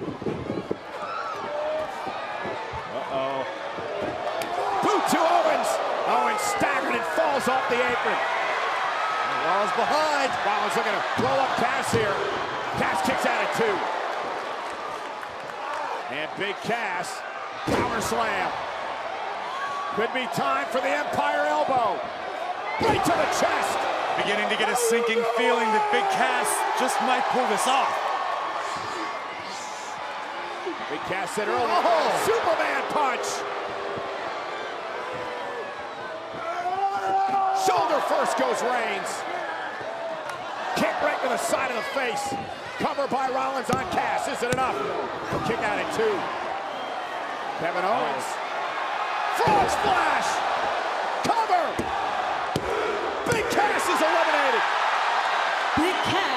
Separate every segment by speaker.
Speaker 1: Uh-oh. Boot to Owens. Owens staggered and falls off the apron.
Speaker 2: Rollins behind.
Speaker 1: Rollins looking to roll up Cass here. Cass kicks out at two. And Big Cass, power slam. Could be time for the Empire elbow. Right to the chest.
Speaker 3: Beginning to get a sinking feeling that Big Cass just might pull this off.
Speaker 1: Big Cass said earlier,
Speaker 2: Oh.
Speaker 1: Superman punch. Shoulder first goes Reigns. Kick right to the side of the face. Cover by Rollins on Cass. Is it enough? Kick out at two. Kevin Owens. Frog splash. Cover. Big Cass is eliminated.
Speaker 4: Big Cass has been eliminated.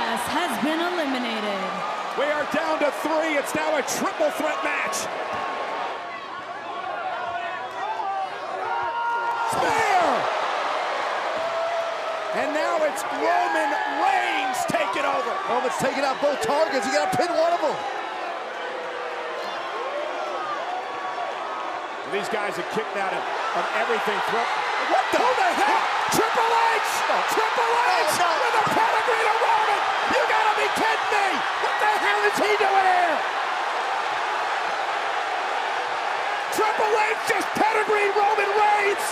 Speaker 1: We are down to three. It's now a triple threat match. Spear! And now it's Roman Reigns taking over.
Speaker 2: Roman's taking out both targets. You gotta pin one of them.
Speaker 1: These guys are kicked out of, of everything. What the? Who the heck? Triple H! Oh. Triple H oh,
Speaker 2: no.
Speaker 1: with a pedigree to Roman! You gotta be kidding me! What the hell is he doing here? Triple H just pedigree Roman Reigns!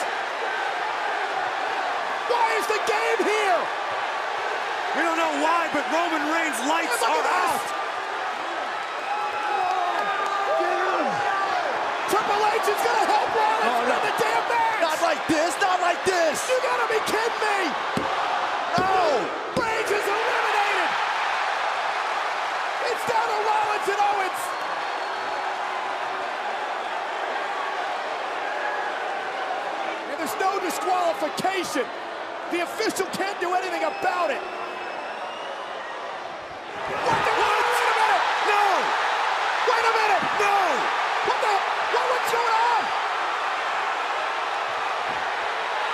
Speaker 1: Why is the game here?
Speaker 3: We don't know why, but Roman Reigns' lights are out.
Speaker 1: Triple H is gonna help Rollins
Speaker 2: Oh, no.
Speaker 1: the damn match!
Speaker 2: Not like this. Not like this.
Speaker 1: You gotta be kidding me!
Speaker 2: No.
Speaker 1: Reigns is eliminated! It's down to Rollins and Owens! And there's no disqualification! The official can't do anything about it! What the Wait a minute! No! Wait a minute! No! What the? What, what's going on?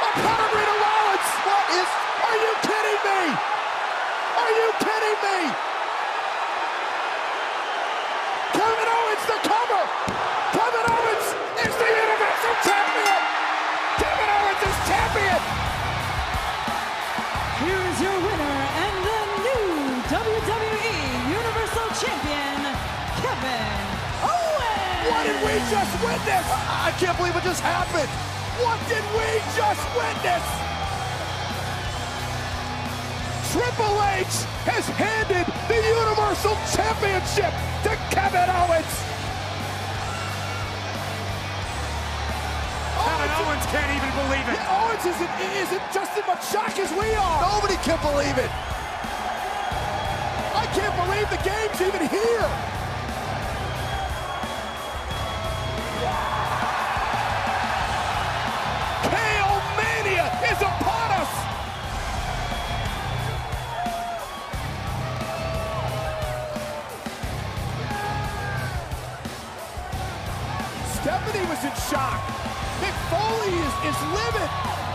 Speaker 1: A pedigree to Rollins! What is? Are you kidding me? Are you kidding me? Did we just witness?
Speaker 2: I can't believe it just happened.
Speaker 1: What did we just witness? Triple H has handed the Universal Championship to Kevin Owens.
Speaker 3: Kevin
Speaker 1: Owens,
Speaker 3: Owens can't even believe it.
Speaker 1: Yeah, Owens isn't, isn't just as much shock as we are.
Speaker 2: Nobody can believe it.
Speaker 1: I can't believe the game's even here. Stephanie was in shock. Mick Foley is, is livid.